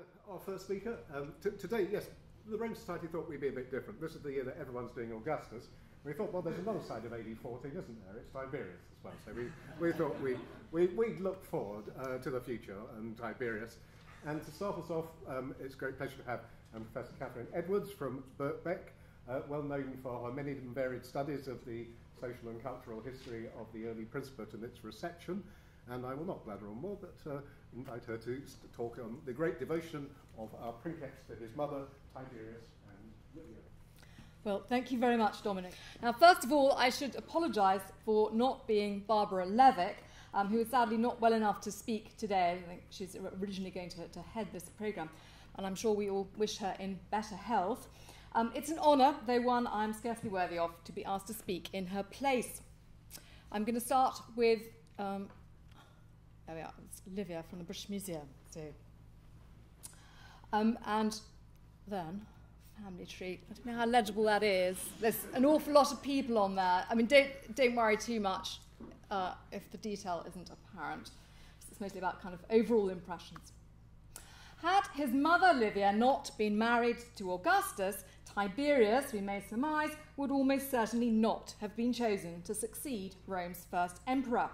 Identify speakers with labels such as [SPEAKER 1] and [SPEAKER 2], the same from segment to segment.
[SPEAKER 1] uh, our first speaker. Um, today, yes, the Roman Society thought we'd be a bit different. This is the year that everyone's doing Augustus. We thought, well, there's another side of AD 14, isn't there? It's Tiberius as well. So we, we thought we, we, we'd look forward uh, to the future and Tiberius. And to start us off, um, it's a great pleasure to have um, Professor Catharine Edwards from Birkbeck, uh, well known for her many and varied studies of the social and cultural history of the early Principate and its reception. And I will not blather on more, but uh, invite her to talk on the great devotion of our princeps to his mother, Tiberius and Livia.
[SPEAKER 2] Well, thank you very much, Dominic. Now, first of all, I should apologise for not being Barbara Levick, um, who is sadly not well enough to speak today. I think she's originally going to, to head this programme, and I'm sure we all wish her in better health. Um, it's an honour, though one I'm scarcely worthy of, to be asked to speak in her place. I'm going to start with um, there we are, it's Livia from the British Museum. So, um, and then family tree. I don't know how legible that is. There's an awful lot of people on there. I mean, don't don't worry too much uh, if the detail isn't apparent. It's mostly about kind of overall impressions. Had his mother Livia not been married to Augustus, Tiberius, we may surmise, would almost certainly not have been chosen to succeed Rome's first emperor.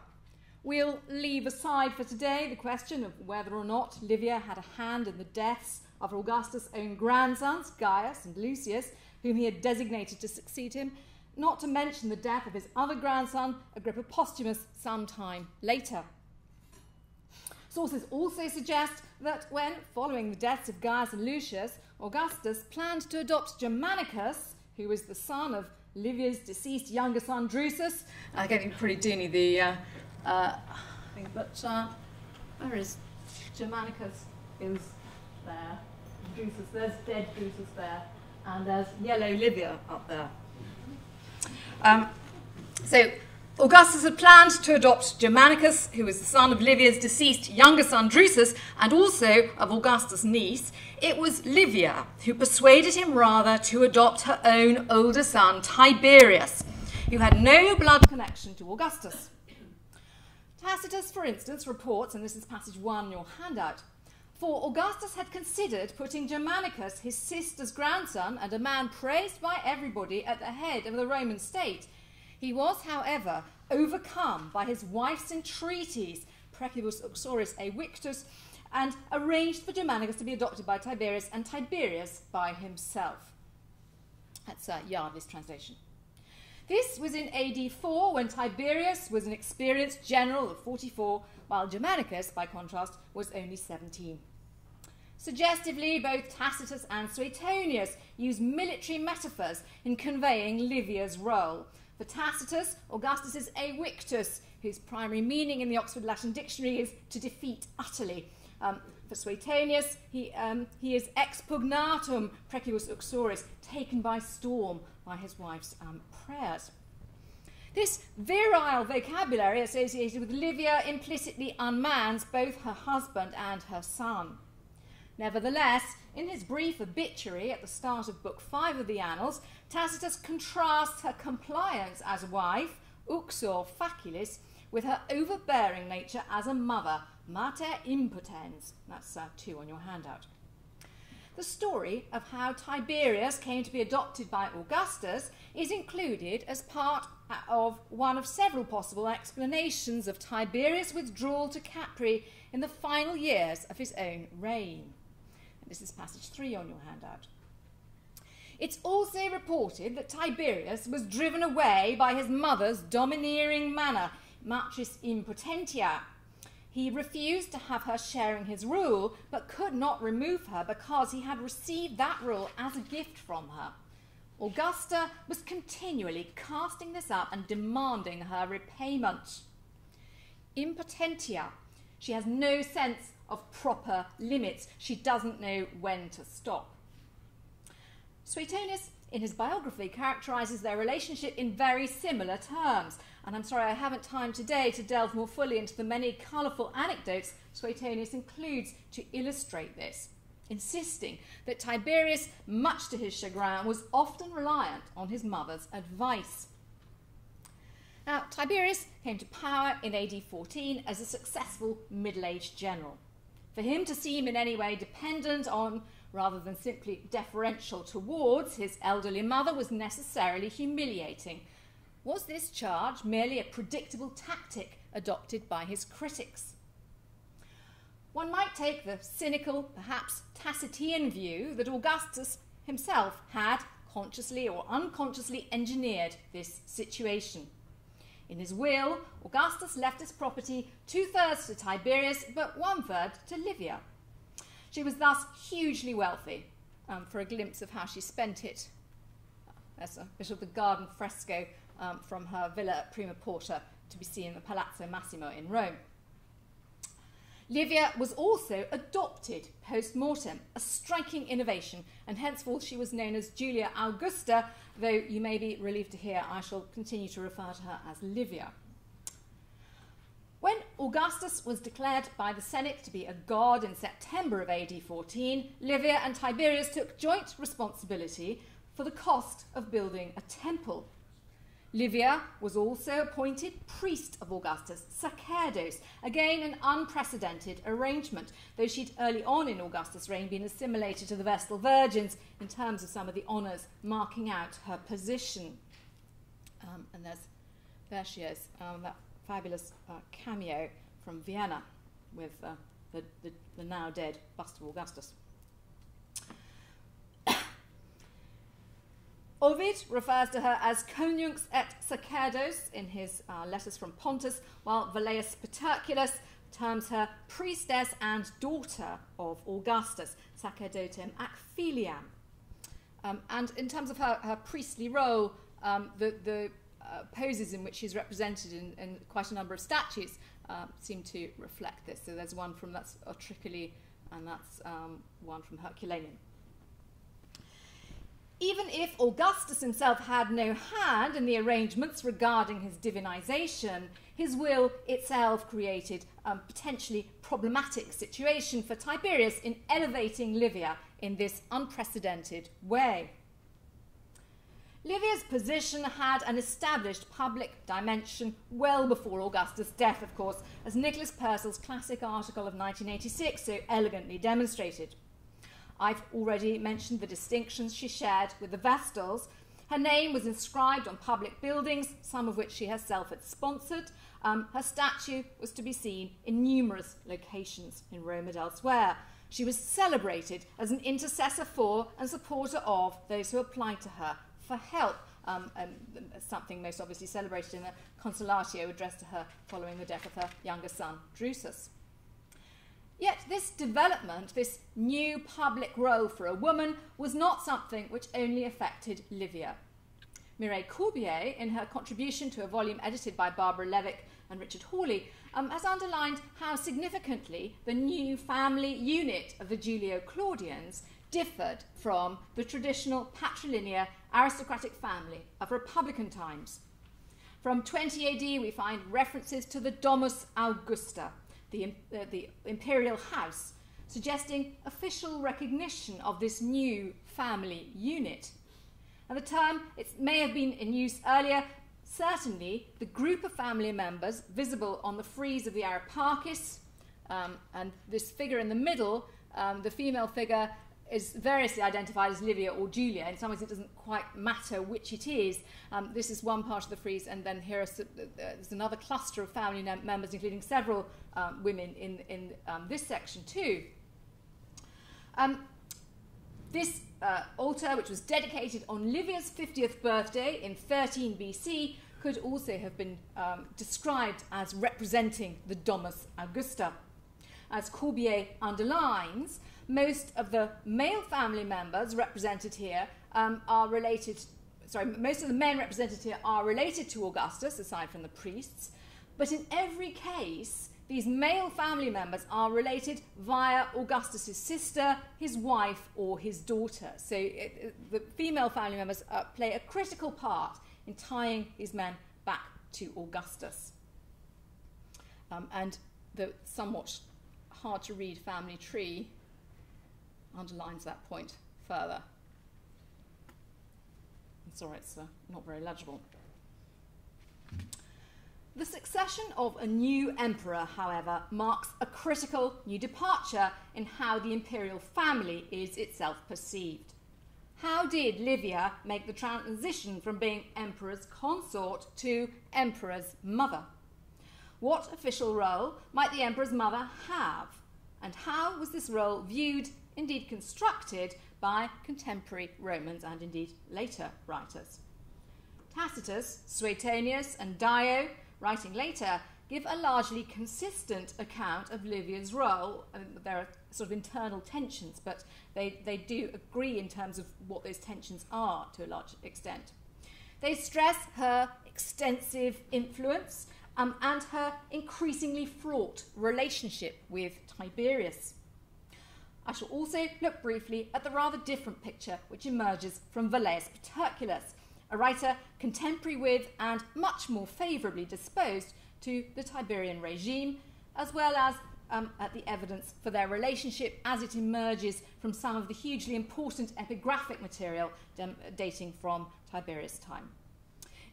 [SPEAKER 2] We'll leave aside for today the question of whether or not Livia had a hand in the deaths of Augustus' own grandsons, Gaius and Lucius, whom he had designated to succeed him, not to mention the death of his other grandson, Agrippa Postumus, some time later. Sources also suggest that when, following the deaths of Gaius and Lucius, Augustus planned to adopt Germanicus, who was the son of Livia's deceased younger son Drusus. I'm getting pretty doony, the uh, uh, but uh, where is Germanicus is there. Drusus, there's dead Drusus there. And there's yellow Livia up there. Um, so Augustus had planned to adopt Germanicus, who was the son of Livia's deceased younger son Drusus, and also of Augustus' niece. It was Livia who persuaded him rather to adopt her own older son, Tiberius, who had no blood connection to Augustus. Tacitus, for instance, reports, and this is passage one in your handout, for Augustus had considered putting Germanicus, his sister's grandson, and a man praised by everybody, at the head of the Roman state. He was, however, overcome by his wife's entreaties, Precibus uxoris evictus, and arranged for Germanicus to be adopted by Tiberius and Tiberius by himself. That's uh, Yardley's translation. This was in AD 4 when Tiberius was an experienced general of 44, while Germanicus, by contrast, was only 17. Suggestively, both Tacitus and Suetonius use military metaphors in conveying Livia's role. For Tacitus, Augustus is evictus, whose primary meaning in the Oxford Latin Dictionary is to defeat utterly. Um, for Suetonius, he, um, he is expugnatum precibus uxoris, taken by storm by his wife's um, prayers. This virile vocabulary associated with Livia implicitly unmans both her husband and her son. Nevertheless, in his brief obituary at the start of Book 5 of the Annals, Tacitus contrasts her compliance as wife, uxor facilis, with her overbearing nature as a mother, mater impotens. That's uh, two on your handout. The story of how Tiberius came to be adopted by Augustus is included as part of one of several possible explanations of Tiberius' withdrawal to Capri in the final years of his own reign. And this is passage three on your handout. It's also reported that Tiberius was driven away by his mother's domineering manner, matris impotentia, he refused to have her sharing his rule, but could not remove her because he had received that rule as a gift from her. Augusta was continually casting this up and demanding her repayment. Impotentia. She has no sense of proper limits. She doesn't know when to stop. Suetonius, in his biography, characterizes their relationship in very similar terms. And I'm sorry I haven't time today to delve more fully into the many colourful anecdotes Suetonius includes to illustrate this, insisting that Tiberius, much to his chagrin, was often reliant on his mother's advice. Now, Tiberius came to power in AD 14 as a successful middle aged general. For him to seem in any way dependent on, rather than simply deferential towards, his elderly mother was necessarily humiliating. Was this charge merely a predictable tactic adopted by his critics? One might take the cynical, perhaps Tacitian view that Augustus himself had consciously or unconsciously engineered this situation. In his will, Augustus left his property two thirds to Tiberius, but one third to Livia. She was thus hugely wealthy. Um, for a glimpse of how she spent it, there's a bit of the garden fresco um, from her villa at Prima Porta to be seen in the Palazzo Massimo in Rome. Livia was also adopted post mortem, a striking innovation, and henceforth she was known as Julia Augusta, though you may be relieved to hear I shall continue to refer to her as Livia. When Augustus was declared by the Senate to be a god in September of AD 14, Livia and Tiberius took joint responsibility for the cost of building a temple Livia was also appointed priest of Augustus, sacerdos, again an unprecedented arrangement, though she'd early on in Augustus' reign been assimilated to the Vestal Virgins in terms of some of the honours marking out her position. Um, and there's, there she is, um, that fabulous uh, cameo from Vienna with uh, the, the, the now dead bust of Augustus. Ovid refers to her as conjux et sacerdos in his uh, letters from Pontus, while Velleius Paterculus terms her priestess and daughter of Augustus, sacerdotem ac filiam. Um, and in terms of her, her priestly role, um, the, the uh, poses in which she's represented in, in, quite a number of statues uh, seem to reflect this. So there's one from that's Otricoli, and that's um, one from Herculaneum. Even if Augustus himself had no hand in the arrangements regarding his divinization, his will itself created a potentially problematic situation for Tiberius in elevating Livia in this unprecedented way. Livia's position had an established public dimension well before Augustus' death, of course, as Nicholas Purcell's classic article of 1986 so elegantly demonstrated. I've already mentioned the distinctions she shared with the Vestals. Her name was inscribed on public buildings, some of which she herself had sponsored. Um, her statue was to be seen in numerous locations in Rome and elsewhere. She was celebrated as an intercessor for and supporter of those who applied to her for help, um, something most obviously celebrated in the Consolatio addressed to her following the death of her younger son, Drusus. Yet this development, this new public role for a woman, was not something which only affected Livia. Mireille Corbier, in her contribution to a volume edited by Barbara Levick and Richard Hawley, um, has underlined how significantly the new family unit of the Julio Claudians differed from the traditional patrilinear aristocratic family of Republican times. From 20 AD, we find references to the Domus Augusta, the, uh, the imperial house, suggesting official recognition of this new family unit. And the term it may have been in use earlier. Certainly, the group of family members visible on the frieze of the Ara Pacis, um, and this figure in the middle, um, the female figure is variously identified as Livia or Julia. In some ways, it doesn't quite matter which it is. Um, this is one part of the frieze, and then here is, another cluster of family members, including several um, women in, in um, this section too. Um, this uh, altar, which was dedicated on Livia's 50th birthday in 13 BC, could also have been um, described as representing the Domus Augusta. As Corbier underlines, most of the male family members represented here um, are related, sorry, most of the men represented here are related to Augustus, aside from the priests. But in every case, these male family members are related via Augustus's sister, his wife, or his daughter. So it, it, the female family members uh, play a critical part in tying these men back to Augustus. Um, and the somewhat hard to read family tree underlines that point further. I'm sorry, it's uh, not very legible. The succession of a new emperor, however, marks a critical new departure in how the imperial family is itself perceived. How did Livia make the transition from being emperor's consort to emperor's mother? What official role might the emperor's mother have? And how was this role viewed, indeed constructed, by contemporary Romans and indeed later writers? Tacitus, Suetonius, and Dio, writing later, give a largely consistent account of Livia's role. I mean, there are sort of internal tensions, but they, they do agree in terms of what those tensions are to a large extent. They stress her extensive influence um, and her increasingly fraught relationship with Tiberius. I shall also look briefly at the rather different picture which emerges from Velleius Paterculus, a writer contemporary with and much more favourably disposed to the Tiberian regime, as well as um, at the evidence for their relationship as it emerges from some of the hugely important epigraphic material dating from Tiberius' time.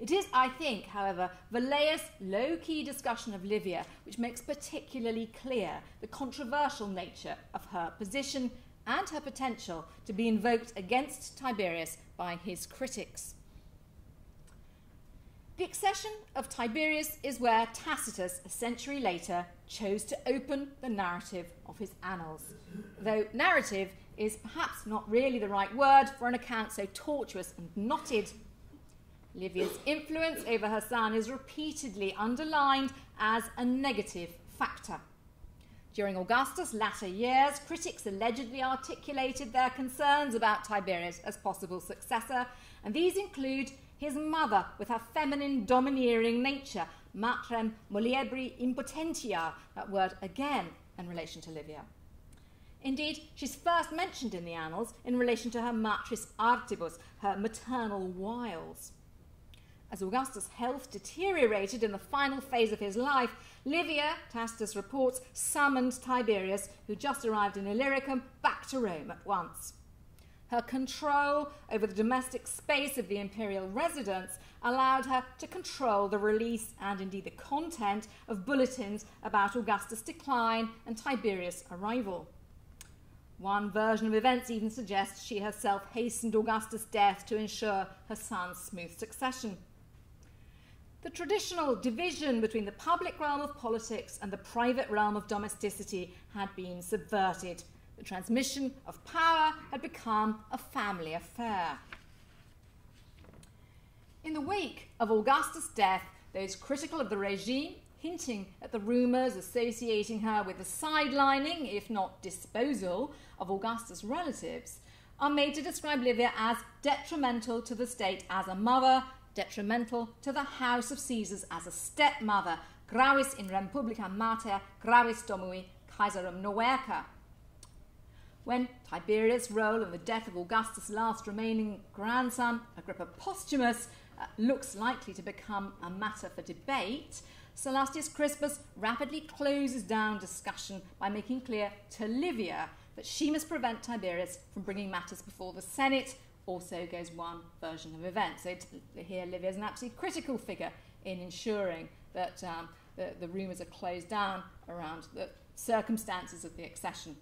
[SPEAKER 2] It is, I think, however, Velleius' low key discussion of Livia which makes particularly clear the controversial nature of her position and her potential to be invoked against Tiberius by his critics. The accession of Tiberius is where Tacitus, a century later, chose to open the narrative of his annals. Though narrative is perhaps not really the right word for an account so tortuous and knotted. Livia's influence over her son is repeatedly underlined as a negative factor. During Augustus' latter years, critics allegedly articulated their concerns about Tiberius as possible successor, and these include his mother with her feminine domineering nature, matrem muliebri impotentia, that word again in relation to Livia. Indeed, she's first mentioned in the annals in relation to her matris artibus, her maternal wiles. As Augustus' health deteriorated in the final phase of his life, Livia, Tacitus reports, summoned Tiberius, who just arrived in Illyricum, back to Rome at once. Her control over the domestic space of the imperial residence allowed her to control the release and indeed the content of bulletins about Augustus' decline and Tiberius' arrival. One version of events even suggests she herself hastened Augustus' death to ensure her son's smooth succession. The traditional division between the public realm of politics and the private realm of domesticity had been subverted, the transmission of power had become a family affair. In the wake of Augustus' death, those critical of the regime, hinting at the rumours associating her with the sidelining, if not disposal, of Augustus' relatives, are made to describe Livia as detrimental to the state as a mother, detrimental to the house of Caesars as a stepmother, gravis in rem publica mater, gravis domui Caesarum noverca, when Tiberius' role in the death of Augustus' last remaining grandson, Agrippa Postumus, uh, looks likely to become a matter for debate, Sallustius Crispus rapidly closes down discussion by making clear to Livia that she must prevent Tiberius from bringing matters before the Senate. Also goes one version of events. So here, Livia is an absolutely critical figure in ensuring that um, the, the rumours are closed down around the circumstances of the accession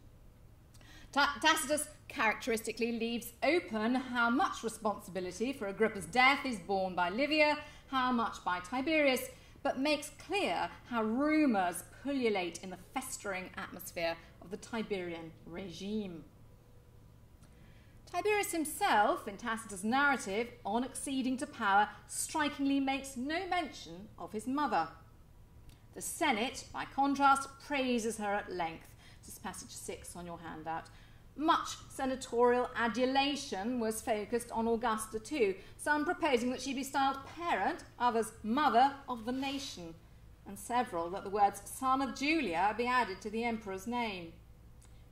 [SPEAKER 2] Tacitus characteristically leaves open how much responsibility for Agrippa's death is borne by Livia, how much by Tiberius, but makes clear how rumours pullulate in the festering atmosphere of the Tiberian regime. Tiberius himself, in Tacitus' narrative, on acceding to power, strikingly makes no mention of his mother. The Senate, by contrast, praises her at length. This is passage 6 on your handout. Much senatorial adulation was focused on Augusta too, some proposing that she be styled parent, others mother of the nation, and several that the words son of Julia be added to the emperor's name.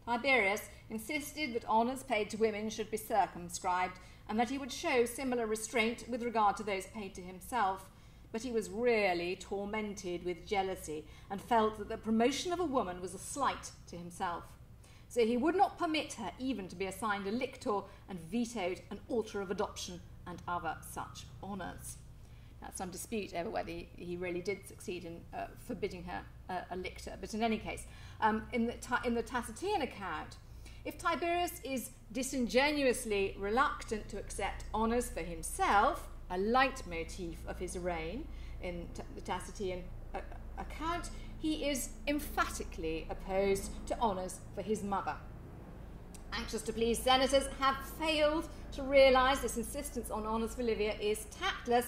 [SPEAKER 2] Tiberius insisted that honours paid to women should be circumscribed, and that he would show similar restraint with regard to those paid to himself. But he was really tormented with jealousy and felt that the promotion of a woman was a slight to himself so he would not permit her even to be assigned a lictor and vetoed an altar of adoption and other such honours. uh, some dispute over whether he, he really did succeed in uh, forbidding her uh, a lictor. But in any case, um, in, the in the Tacitean account, if Tiberius is disingenuously reluctant to accept honours for himself, a leitmotif of his reign in the Tacitean uh, account, he is emphatically opposed to honours for his mother. Anxious to please senators have failed to realise this insistence on honours for Livia is tactless,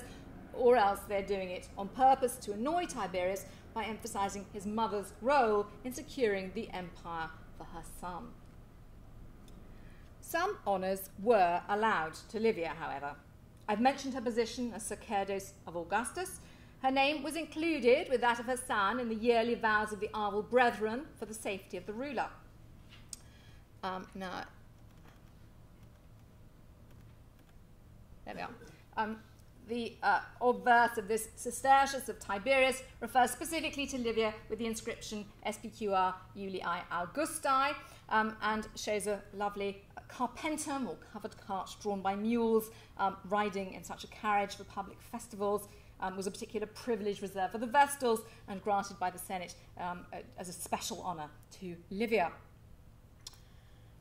[SPEAKER 2] or else they're doing it on purpose to annoy Tiberius by emphasising his mother's role in securing the empire for her son. Some honours were allowed to Livia, however. I've mentioned her position as sacerdos of Augustus. Her name was included with that of her son in the yearly vows of the Arval Brethren for the safety of the ruler. Um, now, there we are. Um, the uh, obverse of this Sestertius of Tiberius refers specifically to Livia with the inscription SPQR Julii Augusti um, and shows a lovely carpentum or covered cart drawn by mules um, riding in such a carriage for public festivals. Um, was a particular privilege reserved for the Vestals and granted by the Senate um, as a special honour to Livia.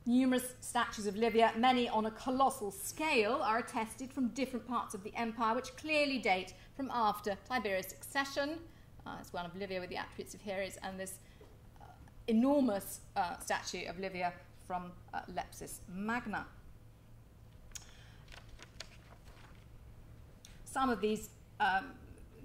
[SPEAKER 2] Numerous statues of Livia, many on a colossal scale, are attested from different parts of the empire, which clearly date from after Tiberius' accession. Uh, it's one of Livia with the attributes of Ceres, and this uh, enormous uh, statue of Livia from uh, Leptis Magna. Some of these, um,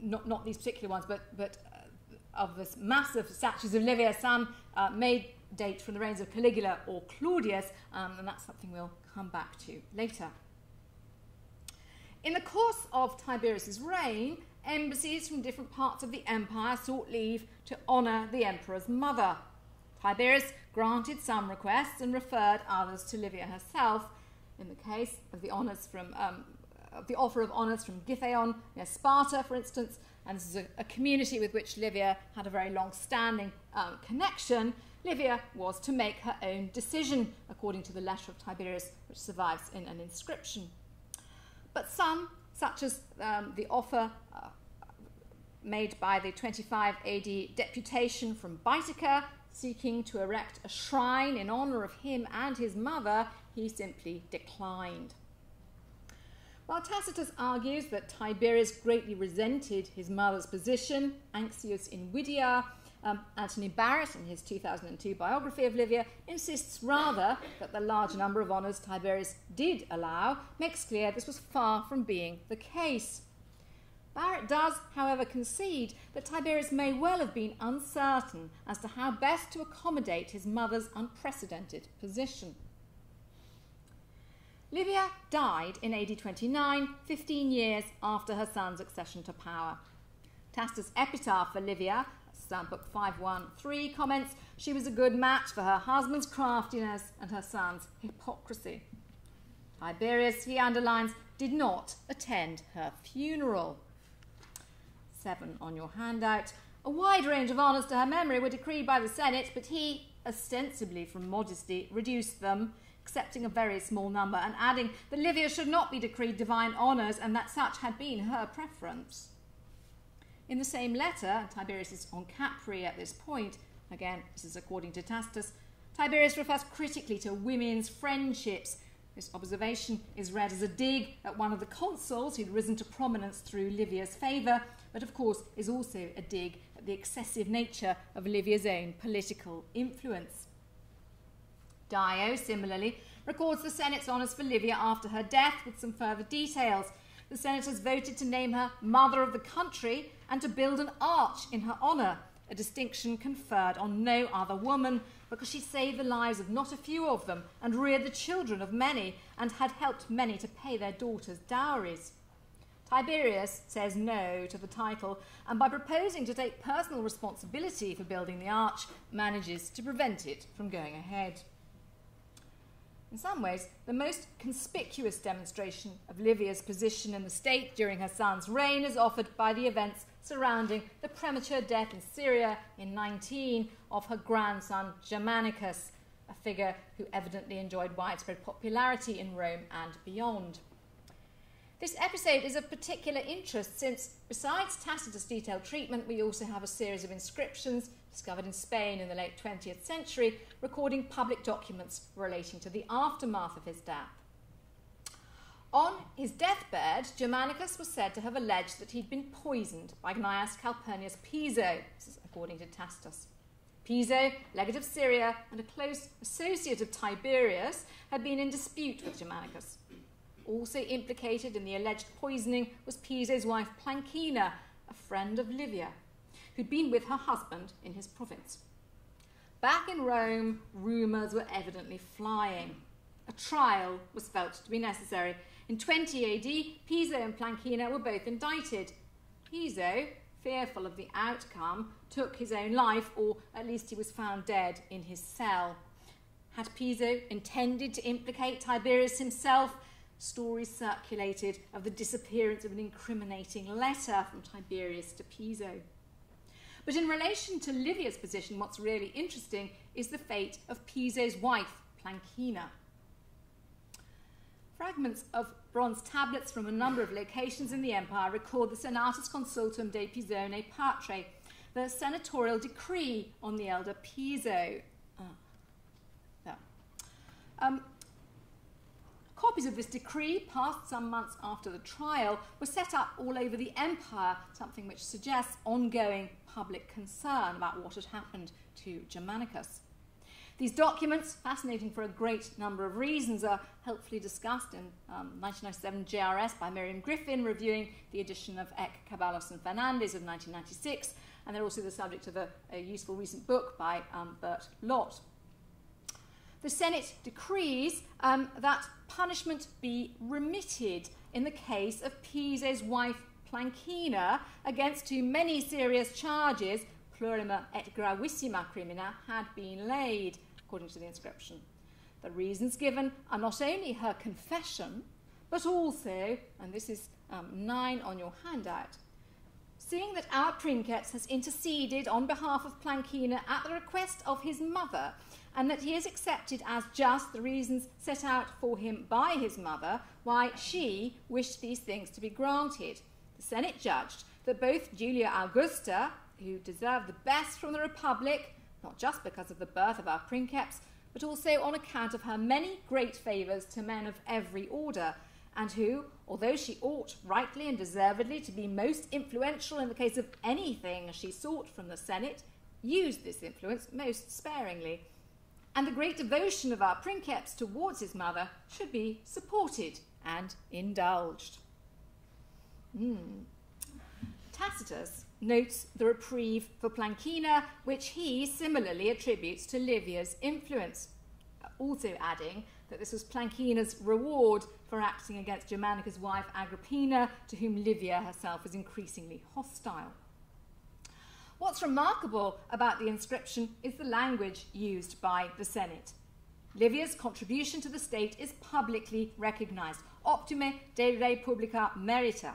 [SPEAKER 2] not, not these particular ones, but, but uh, of this massive statues of Livia, some uh, made date from the reigns of Caligula or Claudius, um, and that's something we'll come back to later. In the course of Tiberius's reign, embassies from different parts of the empire sought leave to honour the emperor's mother. Tiberius granted some requests and referred others to Livia herself. In the case of the honours from um, of the offer of honours from Gytheion near Sparta, for instance, and this is a, a community with which Livia had a very long-standing um, connection. Livia was to make her own decision, according to the letter of Tiberius, which survives in an inscription. But some, such as um, the offer uh, made by the 25 AD deputation from Baetica, seeking to erect a shrine in honor of him and his mother, he simply declined. While Tacitus argues that Tiberius greatly resented his mother's position, Anxius Invidia, um, Anthony Barrett, in his 2002 biography of Livia, insists rather that the large number of honours Tiberius did allow makes clear this was far from being the case. Barrett does, however, concede that Tiberius may well have been uncertain as to how best to accommodate his mother's unprecedented position. Livia died in AD 29, 15 years after her son's accession to power. Tacitus' epitaph for Livia Book 513 comments, she was a good match for her husband's craftiness and her son's hypocrisy. Tiberius, he underlines, did not attend her funeral. Seven on your handout. A wide range of honours to her memory were decreed by the Senate, but he, ostensibly from modesty, reduced them, accepting a very small number and adding that Livia should not be decreed divine honours and that such had been her preference. In the same letter, Tiberius is on Capri at this point, again, this is according to Tacitus, Tiberius refers critically to women's friendships. This observation is read as a dig at one of the consuls who'd risen to prominence through Livia's favour, but of course is also a dig at the excessive nature of Livia's own political influence. Dio, similarly, records the Senate's honours for Livia after her death with some further details. The senators voted to name her Mother of the Country and to build an arch in her honour, a distinction conferred on no other woman because she saved the lives of not a few of them and reared the children of many and had helped many to pay their daughters' dowries. Tiberius says no to the title and by proposing to take personal responsibility for building the arch manages to prevent it from going ahead. In some ways, the most conspicuous demonstration of Livia's position in the state during her son's reign is offered by the events surrounding the premature death in Syria in 19 of her grandson Germanicus, a figure who evidently enjoyed widespread popularity in Rome and beyond. This episode is of particular interest since, besides Tacitus' detailed treatment, we also have a series of inscriptions discovered in Spain in the late 20th century recording public documents relating to the aftermath of his death. On his deathbed, Germanicus was said to have alleged that he'd been poisoned by Gnaeus Calpurnius Piso, according to Tacitus. Piso, legate of Syria and a close associate of Tiberius, had been in dispute with Germanicus. Also implicated in the alleged poisoning was Piso's wife Plancina, a friend of Livia, who'd been with her husband in his province. Back in Rome, rumours were evidently flying. A trial was felt to be necessary. In 20 AD, Piso and Plancina were both indicted. Piso, fearful of the outcome, took his own life, or at least he was found dead in his cell. Had Piso intended to implicate Tiberius himself? stories circulated of the disappearance of an incriminating letter from Tiberius to Piso. But in relation to Livia's position, what's really interesting is the fate of Piso's wife, Plancina. Fragments of bronze tablets from a number of locations in the empire record the Senatus Consultum de Pisone Patre, the senatorial decree on the elder Piso. Uh, um, Copies of this decree, passed some months after the trial, were set up all over the empire, something which suggests ongoing public concern about what had happened to Germanicus. These documents, fascinating for a great number of reasons, are helpfully discussed in um, 1997 JRS by Miriam Griffin, reviewing the edition of Eck, Caballos and Fernandez of 1996, and they're also the subject of a, a useful recent book by um, Bert Lott the Senate decrees um, that punishment be remitted in the case of Piso's wife Plancina, against whom many serious charges, plurima et gravissima crimina, had been laid, according to the inscription. The reasons given are not only her confession, but also, and this is um, nine on your handout, seeing that our princeps has interceded on behalf of Plancina at the request of his mother and that he has accepted as just the reasons set out for him by his mother why she wished these things to be granted. The Senate judged that both Julia Augusta, who deserved the best from the Republic, not just because of the birth of our princeps, but also on account of her many great favours to men of every order, and who, although she ought rightly and deservedly to be most influential in the case of anything she sought from the Senate, used this influence most sparingly and the great devotion of our princeps towards his mother should be supported and indulged. Mm. Tacitus notes the reprieve for Plancina, which he similarly attributes to Livia's influence, also adding that this was Plancina's reward for acting against Germanicus' wife Agrippina, to whom Livia herself was increasingly hostile. What's remarkable about the inscription is the language used by the Senate. Livia's contribution to the state is publicly recognized. Optime de re publica merita.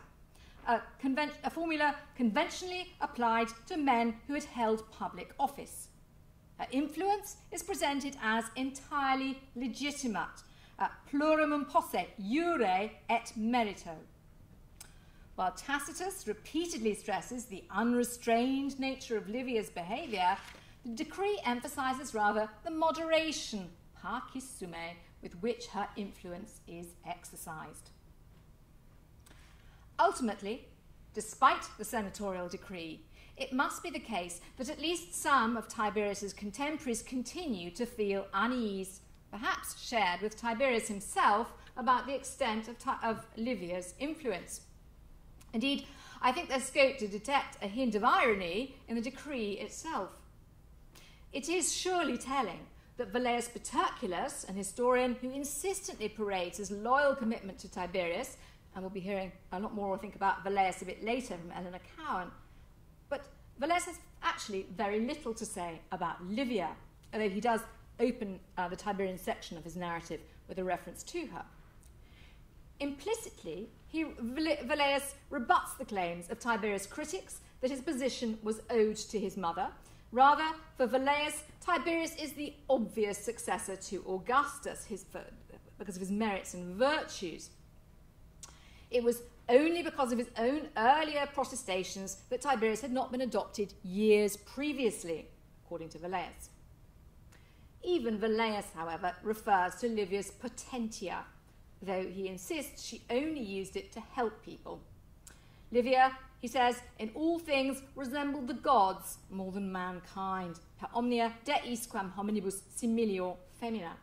[SPEAKER 2] A, conven- a, formula conventionally applied to men who had held public office. Her influence is presented as entirely legitimate. Uh, plurimum posse, jure et merito. While Tacitus repeatedly stresses the unrestrained nature of Livia's behaviour, the decree emphasises rather the moderation, summe, with which her influence is exercised. Ultimately, despite the senatorial decree, it must be the case that at least some of Tiberius's contemporaries continue to feel unease, perhaps shared with Tiberius himself, about the extent of, of Livia's influence. Indeed, I think there's scope to detect a hint of irony in the decree itself. It is surely telling that Velleius Paterculus, an historian who insistently parades his loyal commitment to Tiberius, and we'll be hearing a lot more, I think, about Velleius a bit later from Eleanor Cowan, but Velleius has actually very little to say about Livia, although he does open uh, the Tiberian section of his narrative with a reference to her. Implicitly, he, Velleius rebuts the claims of Tiberius' critics that his position was owed to his mother. Rather, for Velleius, Tiberius is the obvious successor to Augustus his, because of his merits and virtues. It was only because of his own earlier protestations that Tiberius had not been adopted years previously, according to Velleius. Even Velleius, however, refers to Livia's potentia, though he insists she only used it to help people. Livia, he says, in all things resembled the gods more than mankind, per omnia deisquam hominibus similio femina.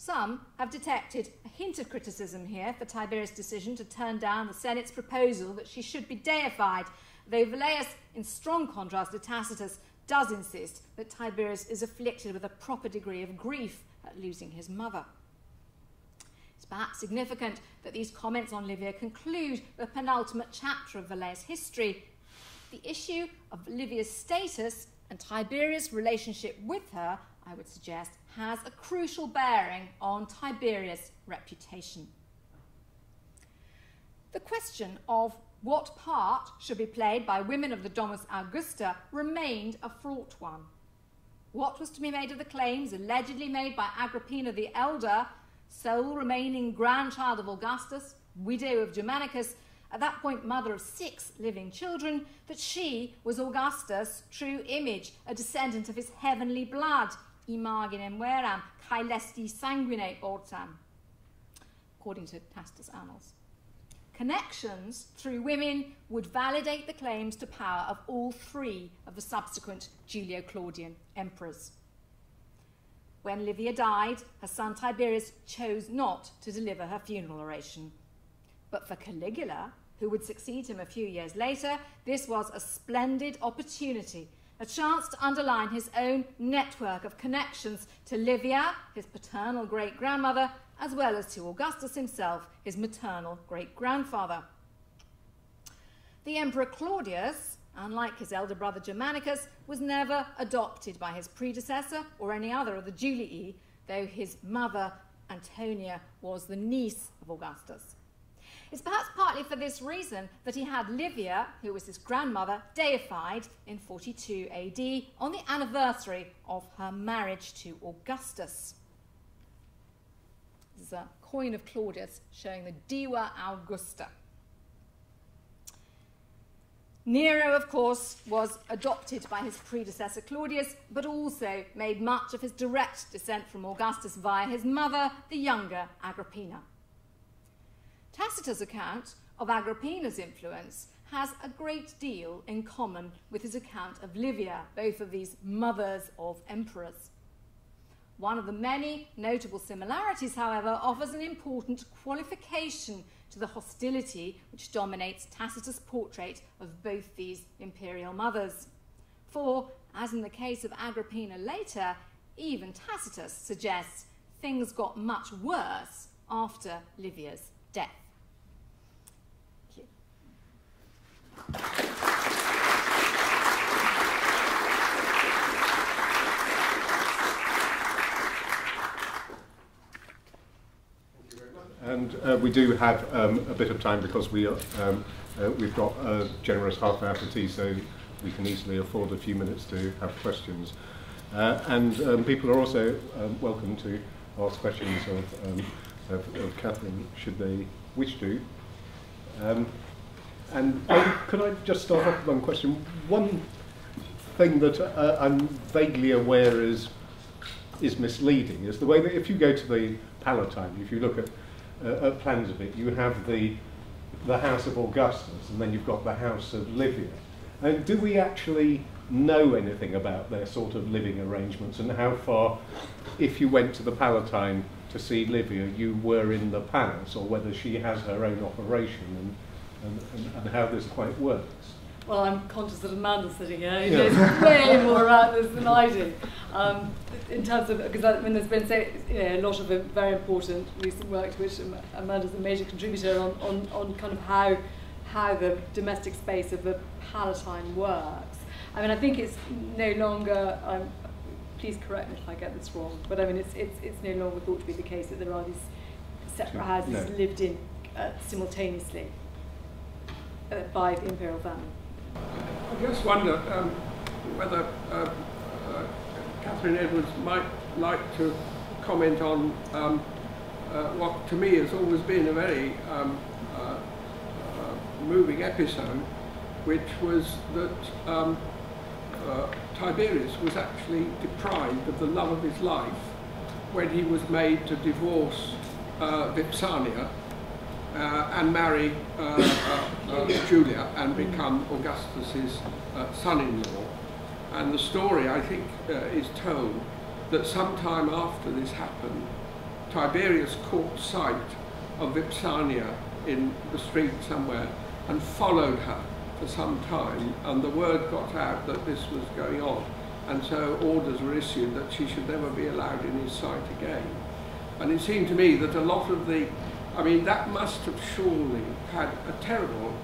[SPEAKER 2] Some have detected a hint of criticism here for Tiberius' decision to turn down the Senate's proposal that she should be deified, though Velleius, in strong contrast to Tacitus, does insist that Tiberius is afflicted with a proper degree of grief at losing his mother. It's perhaps significant that these comments on Livia conclude the penultimate chapter of Velleius' history. The issue of Livia's status and Tiberius' relationship with her, I would suggest, has a crucial bearing on Tiberius' reputation. The question of what part should be played by women of the Domus Augusta remained a fraught one. What was to be made of the claims allegedly made by Agrippina the Elder, sole remaining grandchild of Augustus, widow of Germanicus, at that point mother of six living children, that she was Augustus' true image, a descendant of his heavenly blood, imaginem veram, caelesti sanguine ortam, according to Tacitus' Annals. Connections through women would validate the claims to power of all three of the subsequent Julio Claudian emperors. When Livia died, her son Tiberius chose not to deliver her funeral oration. But for Caligula, who would succeed him a few years later, this was a splendid opportunity a chance to underline his own network of connections to Livia, his paternal great grandmother, as well as to Augustus himself, his maternal great grandfather. The Emperor Claudius, unlike his elder brother Germanicus, was never adopted by his predecessor or any other of the Julii, though his mother Antonia was the niece of Augustus. It's perhaps partly for this reason that he had Livia, who was his grandmother, deified in 42 AD on the anniversary of her marriage to Augustus. This is a coin of Claudius showing the Diva Augusta. Nero, of course, was adopted by his predecessor Claudius, but also made much of his direct descent from Augustus via his mother, the younger Agrippina. Tacitus' account of Agrippina's influence has a great deal in common with his account of Livia, both of these mothers of emperors. One of the many notable similarities, however, offers an important qualification to the hostility which dominates Tacitus' portrait of both these imperial mothers. For, as in the case of Agrippina later, even Tacitus suggests things got much worse after Livia's death.
[SPEAKER 1] And uh, we do have um, a bit of time because we, um, uh, we've got a generous half hour for tea, so we can easily afford a few minutes to have questions. Uh, and um, people are also um, welcome to ask questions of, um, of, of Catharine, should they wish to. And could I just start off with one question? One thing that uh, I'm vaguely aware is is misleading is the way that if you go to the Palatine, if you look at, uh, at plans of it, you have the the house of Augustus, and then you've got the house of Livia. And do we actually know anything about their sort of living arrangements and how far, if you went to the Palatine to see Livia, you were in the palace, or whether she has her own operation and and, and, and how this quite works.
[SPEAKER 3] Well, I'm conscious that Amanda's sitting here. He yeah. knows way more about this than I do. Um, in terms of, because I mean, there's been say, you know, a lot of very important recent work to which Amanda's a major contributor on, on, on kind of how, how the domestic space of the Palatine works. I mean, I think it's no longer, um, please correct me if I get this wrong, but I mean, it's, it's, it's no longer thought to be the case that there are these separate houses no. lived in uh, simultaneously uh, by the imperial family.
[SPEAKER 4] I just wonder um, whether uh, uh, Catharine Edwards might like to comment on um, uh, what to me has always been a very um, moving episode, which was that um, uh, Tiberius was actually deprived of the love of his life when he was made to divorce uh, Vipsania uh, and marry uh, uh, uh, Julia and become Augustus's uh, son-in-law. And the story, I think, uh, is told that sometime after this happened, Tiberius caught sight of Vipsania in the street somewhere and followed her for some time, and the word got out that this was going on, and so orders were issued that she should never be allowed in his sight again. And it seemed to me that a lot of the, I mean, that must have surely had a terrible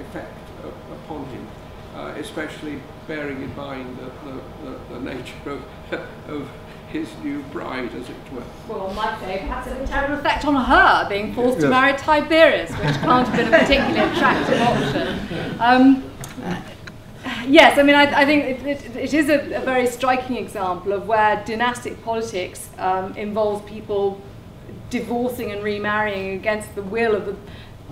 [SPEAKER 4] effect uh, upon him, uh, especially bearing in mind the, the, the, nature of, of his new bride, as it were.
[SPEAKER 2] Well, one might say perhaps it had a terrible effect on her, being forced to marry Tiberius, which can't have been a particularly attractive option. Um, yes, I mean, I, I think it, it, it is a, a very striking example of where dynastic politics um, involves people divorcing and remarrying against the will of the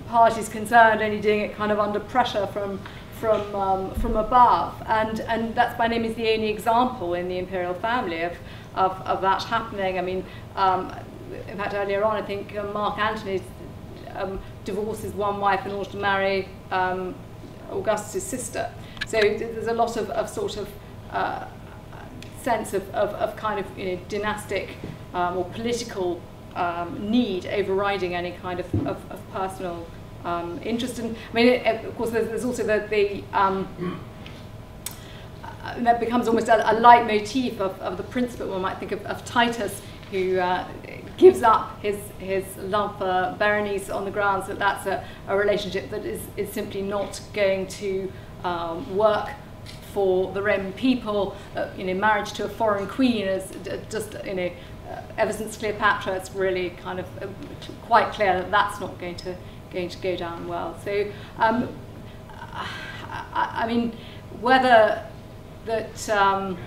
[SPEAKER 2] parties concerned, only doing it kind of under pressure from from um, from above, and and that's by no means the only example in the imperial family of of, of that happening. I mean, um, in fact, earlier on, I think uh, Mark Antony um, divorces one wife in order to marry um, Augustus' sister. So there's a lot of, of sort of uh, sense of, of, of kind of you know, dynastic um, or political um, need overriding any kind of, of, of personal um, interest. And I mean, it, of course, there's, there's also the, the um, uh, that becomes almost a, a leitmotif of, of the principate. One might think of, of Titus, who uh, gives up his, his love for Berenice on the grounds that that's a, a relationship that is, is simply not going to um, work for the Roman people. Uh, you know, marriage to a foreign queen is just, you know, ever since Cleopatra, it's really kind of uh, quite clear that that's not going to going to go down well. So, um, I, I mean, whether that um,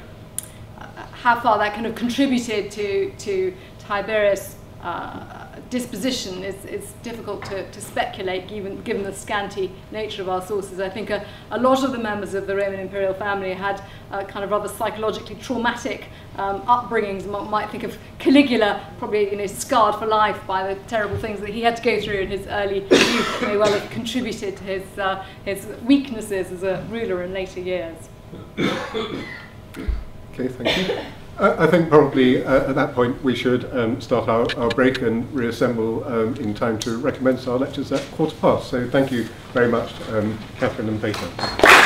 [SPEAKER 2] how far that kind of contributed to to Tiberius' uh, disposition is, is difficult to, to speculate given, given the scanty nature of our sources. I think a, a lot of the members of the Roman imperial family had uh, kind of rather psychologically traumatic um, upbringings. One might think of Caligula, probably you know, scarred for life by the terrible things that he had to go through in his early youth, may well have contributed to his, uh, his weaknesses as a ruler in later years.
[SPEAKER 1] Okay, thank you. I, I think probably uh, at that point we should um, start our, our break and reassemble um, in time to recommence our lectures at quarter past. So thank you very much, um, Catherine and Peter.